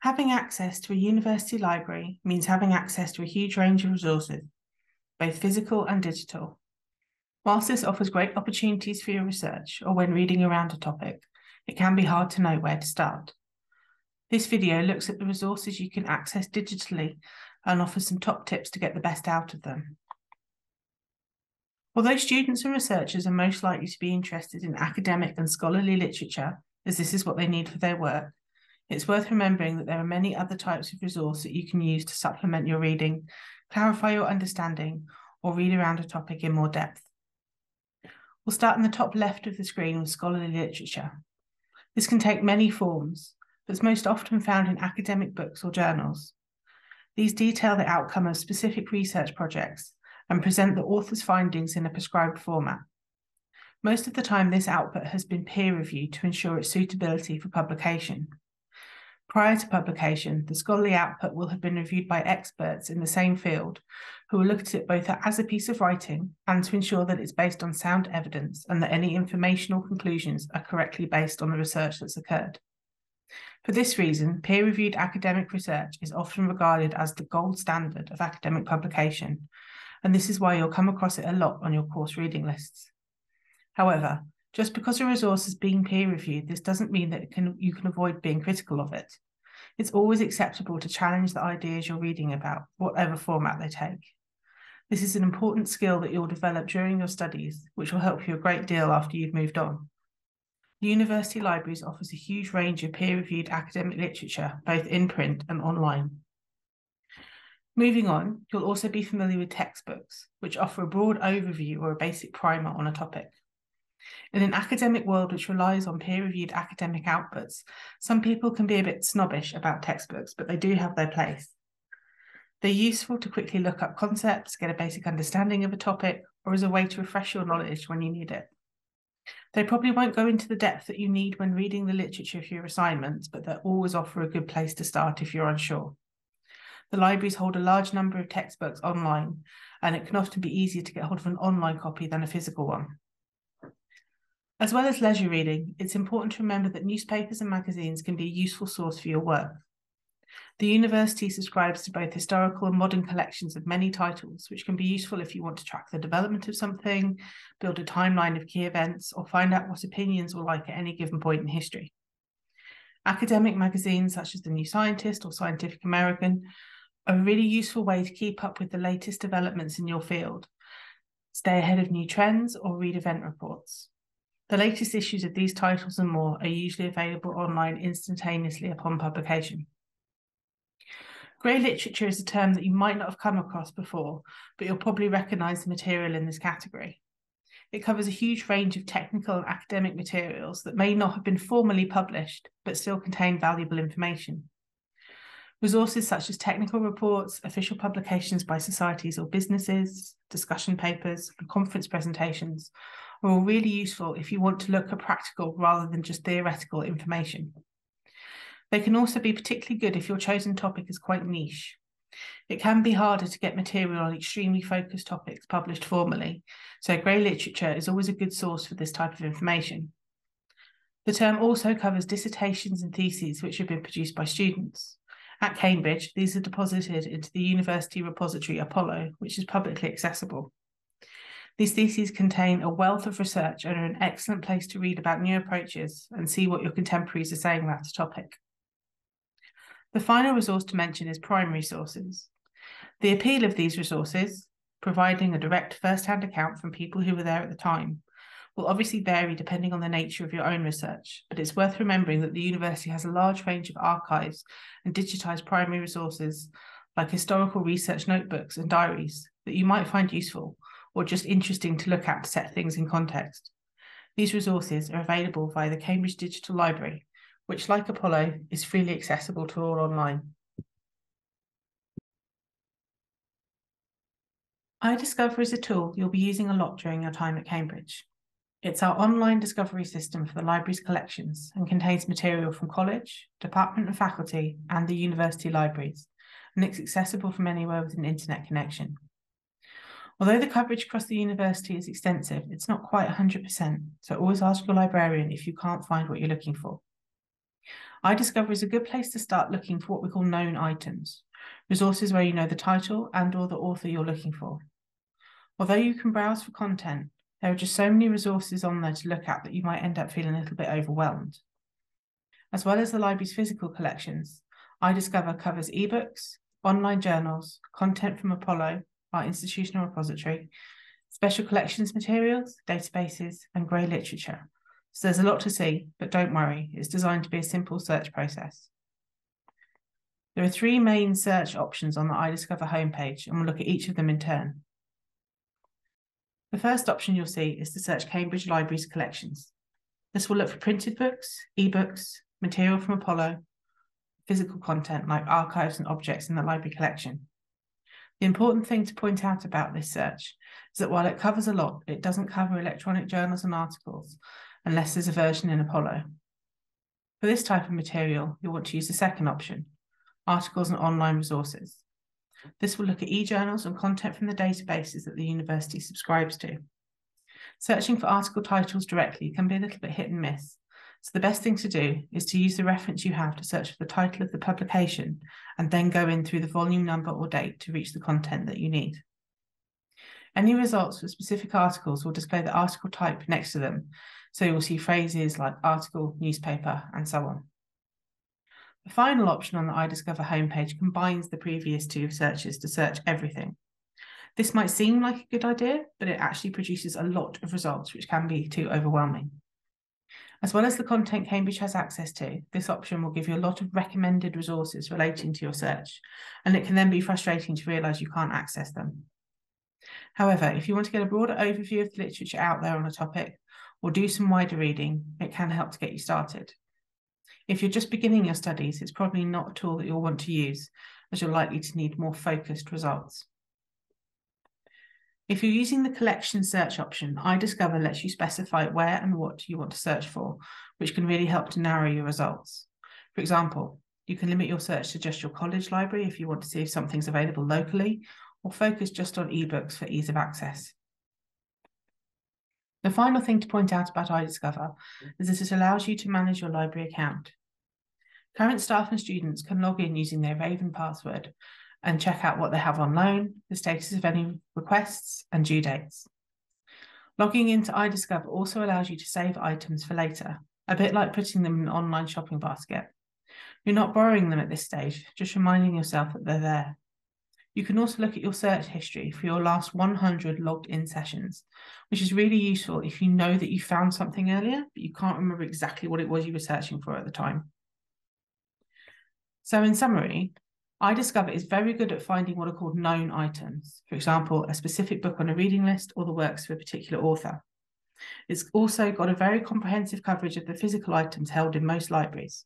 Having access to a university library means having access to a huge range of resources, both physical and digital. Whilst this offers great opportunities for your research or when reading around a topic, it can be hard to know where to start. This video looks at the resources you can access digitally and offers some top tips to get the best out of them. Although students and researchers are most likely to be interested in academic and scholarly literature, as this is what they need for their work, it's worth remembering that there are many other types of resource that you can use to supplement your reading, clarify your understanding, or read around a topic in more depth. We'll start in the top left of the screen with scholarly literature. This can take many forms, but it's most often found in academic books or journals. These detail the outcome of specific research projects and present the author's findings in a prescribed format. Most of the time, this output has been peer reviewed to ensure its suitability for publication. Prior to publication, the scholarly output will have been reviewed by experts in the same field who will look at it both as a piece of writing and to ensure that it's based on sound evidence and that any informational conclusions are correctly based on the research that's occurred. For this reason, peer reviewed academic research is often regarded as the gold standard of academic publication, and this is why you'll come across it a lot on your course reading lists. However, just because a resource is being peer reviewed, this doesn't mean that can, you can avoid being critical of it. It's always acceptable to challenge the ideas you're reading about, whatever format they take. This is an important skill that you'll develop during your studies, which will help you a great deal after you've moved on. The University Libraries offers a huge range of peer-reviewed academic literature, both in print and online. Moving on, you'll also be familiar with textbooks, which offer a broad overview or a basic primer on a topic. In an academic world which relies on peer reviewed academic outputs, some people can be a bit snobbish about textbooks, but they do have their place. They're useful to quickly look up concepts, get a basic understanding of a topic, or as a way to refresh your knowledge when you need it. They probably won't go into the depth that you need when reading the literature for your assignments, but they always offer a good place to start if you're unsure. The libraries hold a large number of textbooks online, and it can often be easier to get hold of an online copy than a physical one. As well as leisure reading, it's important to remember that newspapers and magazines can be a useful source for your work. The university subscribes to both historical and modern collections of many titles, which can be useful if you want to track the development of something, build a timeline of key events, or find out what opinions were like at any given point in history. Academic magazines such as The New Scientist or Scientific American are a really useful way to keep up with the latest developments in your field, stay ahead of new trends, or read event reports. The latest issues of these titles and more are usually available online instantaneously upon publication. Grey literature is a term that you might not have come across before, but you'll probably recognise the material in this category. It covers a huge range of technical and academic materials that may not have been formally published, but still contain valuable information. Resources such as technical reports, official publications by societies or businesses, discussion papers, and conference presentations are all really useful if you want to look at practical rather than just theoretical information. They can also be particularly good if your chosen topic is quite niche. It can be harder to get material on extremely focused topics published formally, so grey literature is always a good source for this type of information. The term also covers dissertations and theses which have been produced by students. At Cambridge, these are deposited into the University Repository Apollo, which is publicly accessible. These theses contain a wealth of research and are an excellent place to read about new approaches and see what your contemporaries are saying about the topic. The final resource to mention is primary sources. The appeal of these resources, providing a direct first-hand account from people who were there at the time, will obviously vary depending on the nature of your own research, but it's worth remembering that the university has a large range of archives and digitised primary resources like historical research notebooks and diaries that you might find useful or just interesting to look at to set things in context. These resources are available via the Cambridge Digital Library, which, like Apollo, is freely accessible to all online. iDiscover is a tool you'll be using a lot during your time at Cambridge. It's our online discovery system for the library's collections and contains material from college, department and faculty, and the university libraries, and it's accessible from anywhere with an internet connection. Although the coverage across the university is extensive, it's not quite 100%, so always ask your librarian if you can't find what you're looking for. iDiscover is a good place to start looking for what we call known items, resources where you know the title and or the author you're looking for. Although you can browse for content, there are just so many resources on there to look at that you might end up feeling a little bit overwhelmed. As well as the library's physical collections, iDiscover covers ebooks, online journals, content from Apollo, our institutional repository, special collections materials, databases, and grey literature. So there's a lot to see, but don't worry, it's designed to be a simple search process. There are three main search options on the iDiscover homepage, and we'll look at each of them in turn. The first option you'll see is to search Cambridge Libraries collections. This will look for printed books, ebooks, material from Apollo, physical content like archives and objects in the library collection. The important thing to point out about this search is that while it covers a lot, it doesn't cover electronic journals and articles unless there's a version in Apollo. For this type of material, you'll want to use the second option, articles and online resources. This will look at e-journals and content from the databases that the university subscribes to. Searching for article titles directly can be a little bit hit and miss, so the best thing to do is to use the reference you have to search for the title of the publication and then go in through the volume number or date to reach the content that you need. Any results for specific articles will display the article type next to them. So you'll see phrases like article, newspaper, and so on. The final option on the iDiscover homepage combines the previous two searches to search everything. This might seem like a good idea, but it actually produces a lot of results, which can be too overwhelming. As well as the content Cambridge has access to, this option will give you a lot of recommended resources relating to your search, and it can then be frustrating to realise you can't access them. However, if you want to get a broader overview of the literature out there on a topic, or do some wider reading, it can help to get you started. If you're just beginning your studies, it's probably not a tool that you'll want to use, as you're likely to need more focused results. If you're using the collection search option, iDiscover lets you specify where and what you want to search for, which can really help to narrow your results. For example, you can limit your search to just your college library if you want to see if something's available locally, or focus just on ebooks for ease of access. The final thing to point out about iDiscover is that it allows you to manage your library account. Current staff and students can log in using their Raven password, and check out what they have on loan, the status of any requests, and due dates. Logging into iDiscover also allows you to save items for later, a bit like putting them in an online shopping basket. You're not borrowing them at this stage, just reminding yourself that they're there. You can also look at your search history for your last 100 logged in sessions, which is really useful if you know that you found something earlier, but you can't remember exactly what it was you were searching for at the time. So, in summary, iDiscover is very good at finding what are called known items, for example, a specific book on a reading list or the works of a particular author. It's also got a very comprehensive coverage of the physical items held in most libraries.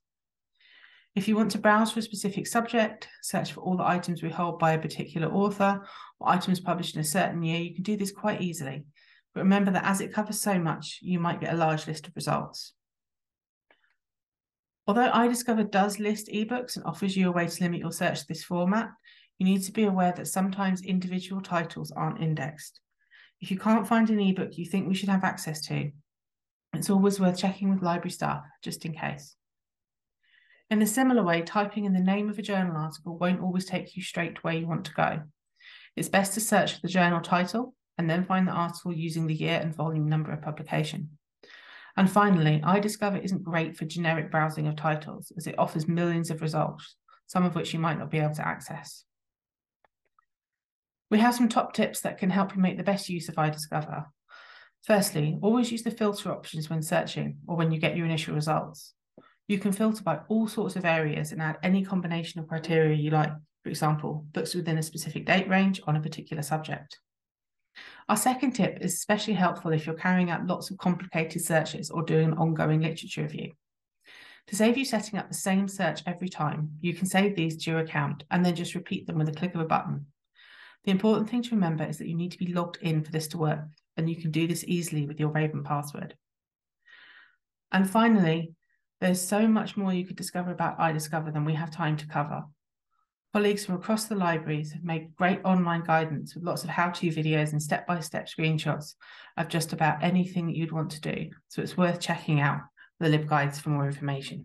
If you want to browse for a specific subject, search for all the items we hold by a particular author or items published in a certain year, you can do this quite easily. But remember that as it covers so much, you might get a large list of results. Although iDiscover does list ebooks and offers you a way to limit your search to this format, you need to be aware that sometimes individual titles aren't indexed. If you can't find an ebook you think we should have access to, it's always worth checking with library staff just in case. In a similar way, typing in the name of a journal article won't always take you straight to where you want to go. It's best to search for the journal title and then find the article using the year and volume number of publication. And finally, iDiscover isn't great for generic browsing of titles as it offers millions of results, some of which you might not be able to access. We have some top tips that can help you make the best use of iDiscover. Firstly, always use the filter options when searching or when you get your initial results. You can filter by all sorts of areas and add any combination of criteria you like, for example, books within a specific date range on a particular subject. Our second tip is especially helpful if you're carrying out lots of complicated searches or doing an ongoing literature review. To save you setting up the same search every time, you can save these to your account and then just repeat them with a click of a button. The important thing to remember is that you need to be logged in for this to work, and you can do this easily with your Raven password. And finally, there's so much more you could discover about iDiscover than we have time to cover. Colleagues from across the libraries have made great online guidance with lots of how-to videos and step-by-step screenshots of just about anything you'd want to do. So it's worth checking out the LibGuides for more information.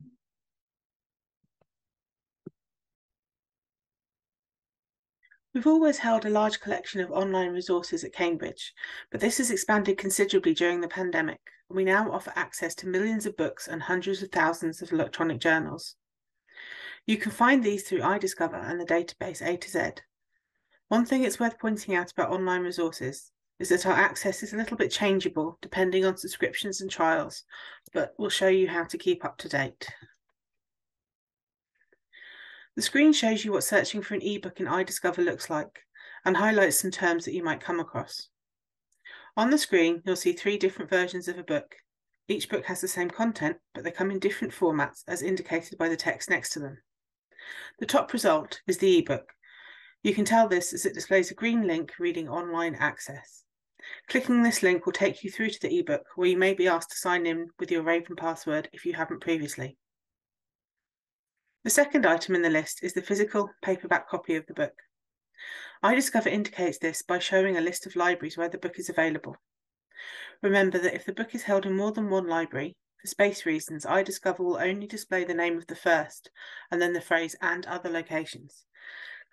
We've always held a large collection of online resources at Cambridge, but this has expanded considerably during the pandemic, and we now offer access to millions of books and hundreds of thousands of electronic journals. You can find these through iDiscover and the database A to Z. One thing it's worth pointing out about online resources is that our access is a little bit changeable depending on subscriptions and trials, but we'll show you how to keep up to date. The screen shows you what searching for an ebook in iDiscover looks like and highlights some terms that you might come across. On the screen, you'll see three different versions of a book. Each book has the same content, but they come in different formats as indicated by the text next to them. The top result is the ebook. You can tell this as it displays a green link reading online access. Clicking this link will take you through to the ebook where you may be asked to sign in with your Raven password if you haven't previously. The second item in the list is the physical paperback copy of the book. iDiscover indicates this by showing a list of libraries where the book is available. Remember that if the book is held in more than one library, for space reasons, iDiscover will only display the name of the first and then the phrase and other locations.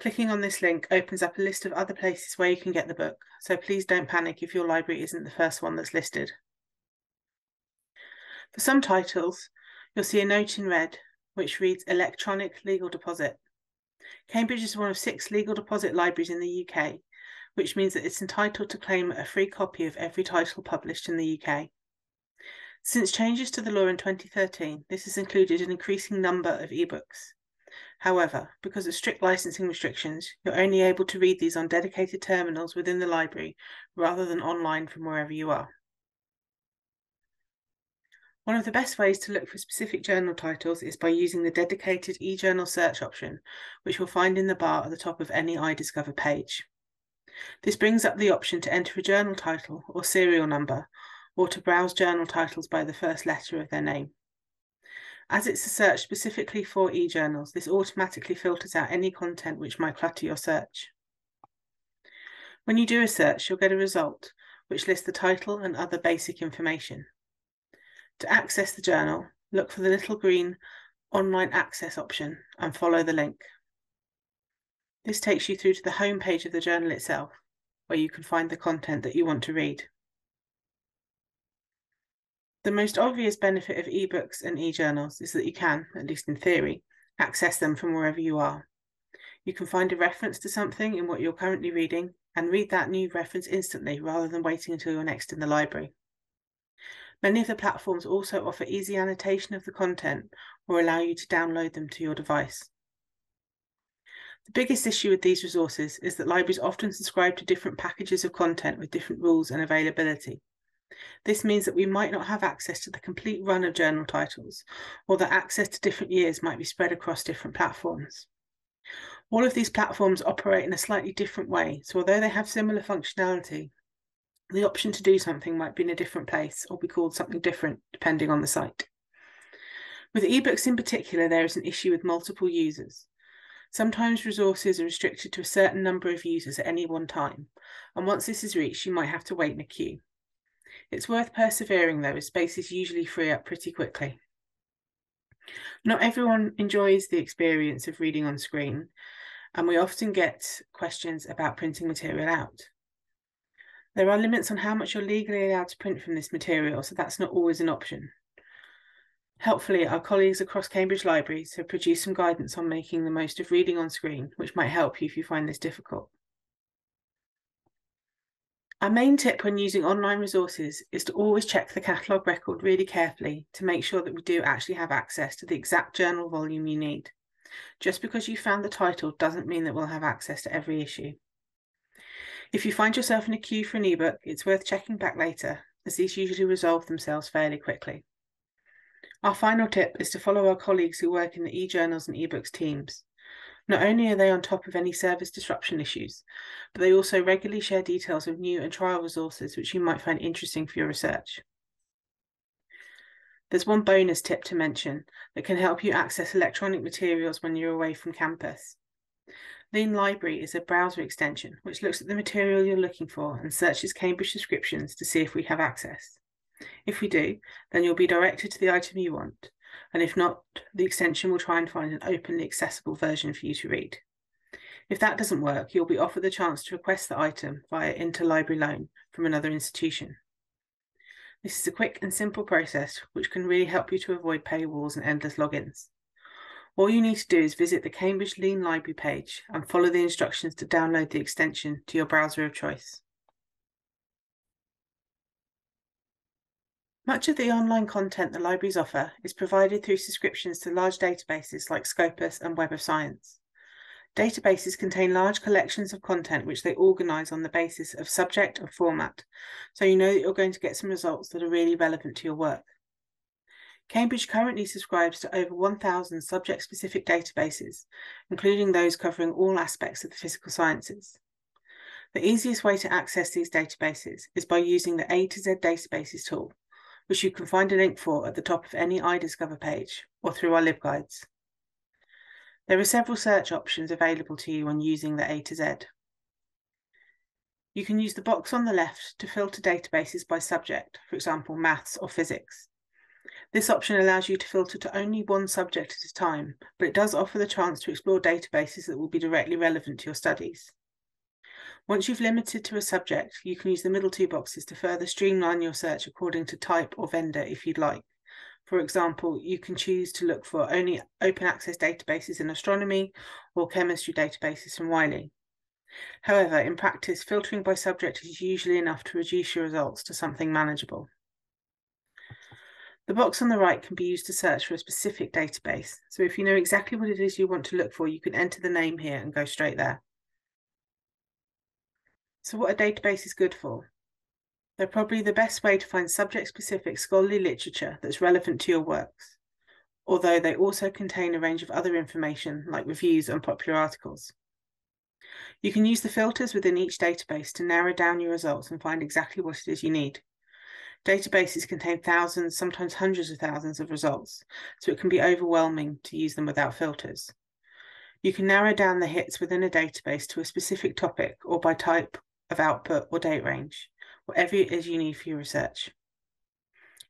Clicking on this link opens up a list of other places where you can get the book, so please don't panic if your library isn't the first one that's listed. For some titles, you'll see a note in red which reads Electronic Legal Deposit. Cambridge is one of six legal deposit libraries in the UK, which means that it's entitled to claim a free copy of every title published in the UK. Since changes to the law in 2013, this has included an increasing number of ebooks. However, because of strict licensing restrictions, you're only able to read these on dedicated terminals within the library rather than online from wherever you are. One of the best ways to look for specific journal titles is by using the dedicated eJournal search option, which you'll find in the bar at the top of any iDiscover page. This brings up the option to enter a journal title or serial number, or to browse journal titles by the first letter of their name. As it's a search specifically for eJournals, this automatically filters out any content which might clutter your search. When you do a search, you'll get a result, which lists the title and other basic information. To access the journal, look for the little green online access option and follow the link. This takes you through to the home page of the journal itself, where you can find the content that you want to read. The most obvious benefit of ebooks and e-journals is that you can, at least in theory, access them from wherever you are. You can find a reference to something in what you're currently reading and read that new reference instantly rather than waiting until you're next in the library. Many of the platforms also offer easy annotation of the content or allow you to download them to your device. The biggest issue with these resources is that libraries often subscribe to different packages of content with different rules and availability. This means that we might not have access to the complete run of journal titles, or that access to different years might be spread across different platforms. All of these platforms operate in a slightly different way, so although they have similar functionality, the option to do something might be in a different place or be called something different depending on the site. With ebooks in particular, there is an issue with multiple users. Sometimes resources are restricted to a certain number of users at any one time, and once this is reached, you might have to wait in a queue. It's worth persevering though, as spaces usually free up pretty quickly. Not everyone enjoys the experience of reading on screen, and we often get questions about printing material out. There are limits on how much you're legally allowed to print from this material, so that's not always an option. Helpfully, our colleagues across Cambridge Libraries have produced some guidance on making the most of reading on screen, which might help you if you find this difficult. Our main tip when using online resources is to always check the catalogue record really carefully to make sure that we do actually have access to the exact journal volume you need. Just because you found the title doesn't mean that we'll have access to every issue. If you find yourself in a queue for an ebook, it's worth checking back later, as these usually resolve themselves fairly quickly. Our final tip is to follow our colleagues who work in the e-journals and ebooks teams. Not only are they on top of any service disruption issues, but they also regularly share details of new and trial resources which you might find interesting for your research. There's one bonus tip to mention that can help you access electronic materials when you're away from campus. Lean Library is a browser extension which looks at the material you're looking for and searches Cambridge descriptions to see if we have access. If we do, then you'll be directed to the item you want, and if not, the extension will try and find an openly accessible version for you to read. If that doesn't work, you'll be offered the chance to request the item via interlibrary loan from another institution. This is a quick and simple process which can really help you to avoid paywalls and endless logins. All you need to do is visit the Cambridge Lean Library page and follow the instructions to download the extension to your browser of choice. Much of the online content the libraries offer is provided through subscriptions to large databases like Scopus and Web of Science. Databases contain large collections of content which they organise on the basis of subject and format, so you know that you're going to get some results that are really relevant to your work. Cambridge currently subscribes to over 1,000 subject-specific databases, including those covering all aspects of the physical sciences. The easiest way to access these databases is by using the A to Z databases tool, which you can find a link for at the top of any iDiscover page or through our LibGuides. There are several search options available to you when using the A to Z. You can use the box on the left to filter databases by subject, for example, maths or physics. This option allows you to filter to only one subject at a time, but it does offer the chance to explore databases that will be directly relevant to your studies. Once you've limited to a subject, you can use the middle two boxes to further streamline your search according to type or vendor if you'd like. For example, you can choose to look for only open access databases in astronomy or chemistry databases from Wiley. However, in practice, filtering by subject is usually enough to reduce your results to something manageable. The box on the right can be used to search for a specific database. So if you know exactly what it is you want to look for, you can enter the name here and go straight there. So what a database is good for? They're probably the best way to find subject-specific scholarly literature that's relevant to your works, although they also contain a range of other information like reviews and popular articles. You can use the filters within each database to narrow down your results and find exactly what it is you need. Databases contain thousands, sometimes hundreds of thousands of results, so it can be overwhelming to use them without filters. You can narrow down the hits within a database to a specific topic or by type of output or date range, whatever it is you need for your research.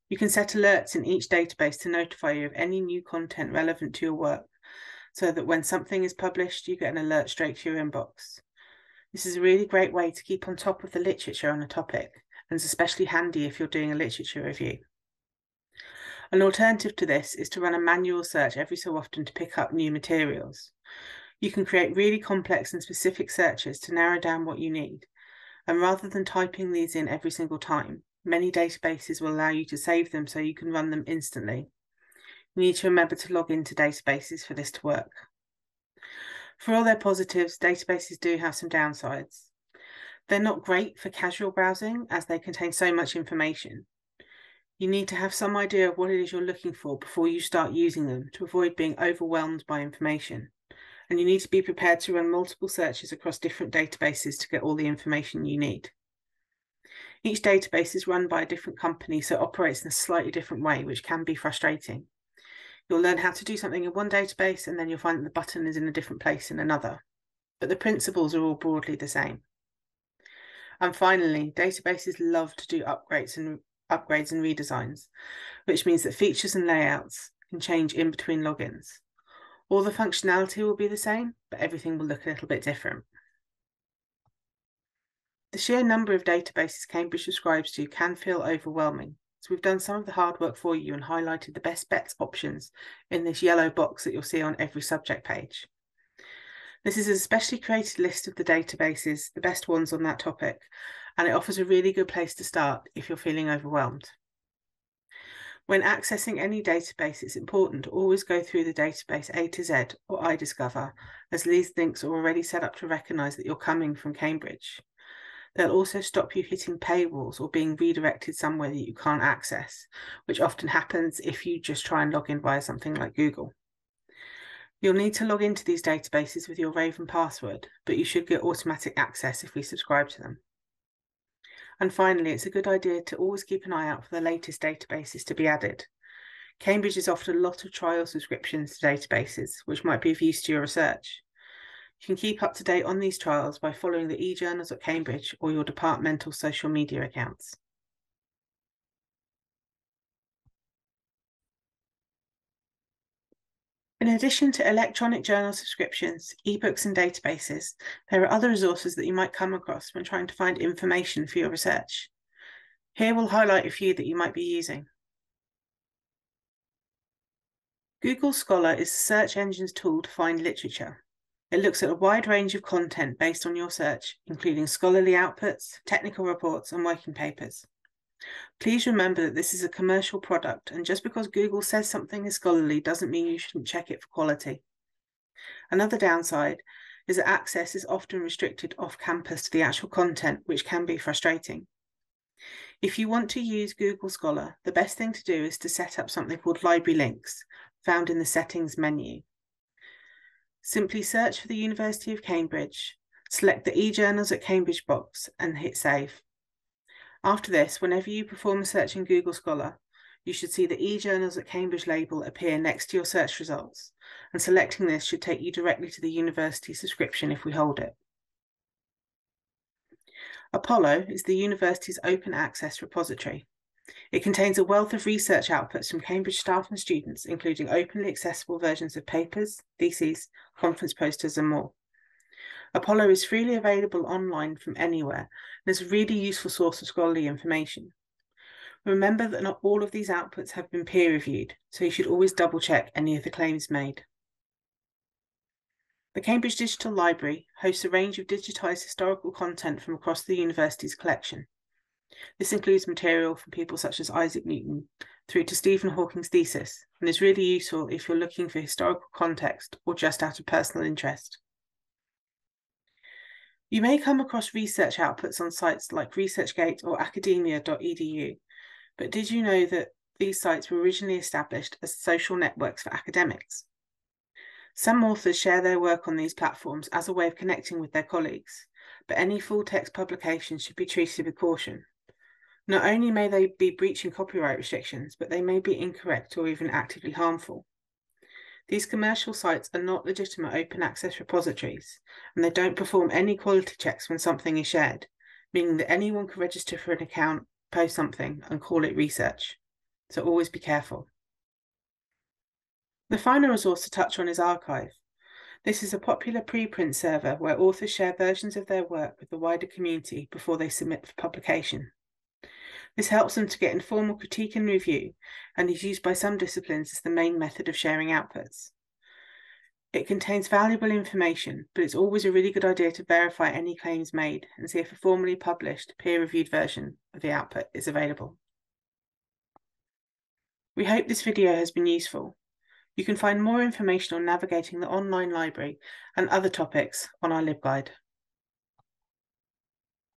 You can set alerts in each database to notify you of any new content relevant to your work, so that when something is published, you get an alert straight to your inbox. This is a really great way to keep on top of the literature on a topic and is especially handy if you're doing a literature review. An alternative to this is to run a manual search every so often to pick up new materials. You can create really complex and specific searches to narrow down what you need. And rather than typing these in every single time, many databases will allow you to save them so you can run them instantly. You need to remember to log into databases for this to work. For all their positives, databases do have some downsides. They're not great for casual browsing as they contain so much information. You need to have some idea of what it is you're looking for before you start using them to avoid being overwhelmed by information. And you need to be prepared to run multiple searches across different databases to get all the information you need. Each database is run by a different company, so it operates in a slightly different way, which can be frustrating. You'll learn how to do something in one database, and then you'll find that the button is in a different place in another. But the principles are all broadly the same. And finally, databases love to do upgrades and upgrades and redesigns, which means that features and layouts can change in between logins. All the functionality will be the same, but everything will look a little bit different. The sheer number of databases Cambridge subscribes to can feel overwhelming, so we've done some of the hard work for you and highlighted the best bets options in this yellow box that you'll see on every subject page. This is a specially created list of the databases, the best ones on that topic, and it offers a really good place to start if you're feeling overwhelmed. When accessing any database, it's important to always go through the database A to Z or iDiscover, as these links are already set up to recognise that you're coming from Cambridge. They'll also stop you hitting paywalls or being redirected somewhere that you can't access, which often happens if you just try and log in via something like Google. You'll need to log into these databases with your Raven password, but you should get automatic access if we subscribe to them. And finally, it's a good idea to always keep an eye out for the latest databases to be added. Cambridge has offered a lot of trial subscriptions to databases, which might be of use to your research. You can keep up to date on these trials by following the e-journals at Cambridge or your departmental social media accounts. In addition to electronic journal subscriptions, ebooks, and databases, there are other resources that you might come across when trying to find information for your research. Here we'll highlight a few that you might be using. Google Scholar is a search engine's tool to find literature. It looks at a wide range of content based on your search, including scholarly outputs, technical reports, and working papers. Please remember that this is a commercial product, and just because Google says something is scholarly doesn't mean you shouldn't check it for quality. Another downside is that access is often restricted off campus to the actual content, which can be frustrating. If you want to use Google Scholar, the best thing to do is to set up something called Library Links, found in the Settings menu. Simply search for the University of Cambridge, select the eJournals at Cambridge box and hit Save. After this, whenever you perform a search in Google Scholar, you should see the eJournals at Cambridge label appear next to your search results, and selecting this should take you directly to the university subscription if we hold it. Apollo is the university's open access repository. It contains a wealth of research outputs from Cambridge staff and students, including openly accessible versions of papers, theses, conference posters, and more. Apollo is freely available online from anywhere and is a really useful source of scholarly information. Remember that not all of these outputs have been peer reviewed, so you should always double check any of the claims made. The Cambridge Digital Library hosts a range of digitised historical content from across the university's collection. This includes material from people such as Isaac Newton through to Stephen Hawking's thesis and is really useful if you're looking for historical context or just out of personal interest. You may come across research outputs on sites like ResearchGate or academia.edu, but did you know that these sites were originally established as social networks for academics? Some authors share their work on these platforms as a way of connecting with their colleagues, but any full text publications should be treated with caution. Not only may they be breaching copyright restrictions, but they may be incorrect or even actively harmful. These commercial sites are not legitimate open access repositories, and they don't perform any quality checks when something is shared, meaning that anyone can register for an account, post something, and call it research. So always be careful. The final resource to touch on is arXiv. This is a popular preprint server where authors share versions of their work with the wider community before they submit for publication. This helps them to get informal critique and review, and is used by some disciplines as the main method of sharing outputs. It contains valuable information, but it's always a really good idea to verify any claims made and see if a formally published, peer-reviewed version of the output is available. We hope this video has been useful. You can find more information on navigating the online library and other topics on our LibGuide.